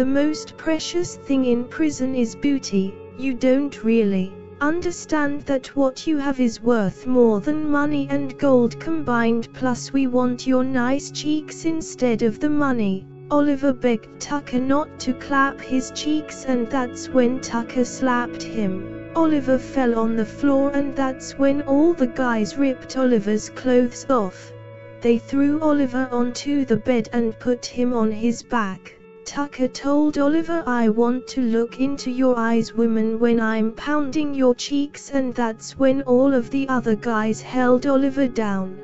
The most precious thing in prison is booty. You don't really understand that what you have is worth more than money and gold combined plus we want your nice cheeks instead of the money. Oliver begged Tucker not to clap his cheeks and that's when Tucker slapped him. Oliver fell on the floor and that's when all the guys ripped Oliver's clothes off. They threw Oliver onto the bed and put him on his back. Tucker told Oliver I want to look into your eyes woman when I'm pounding your cheeks and that's when all of the other guys held Oliver down.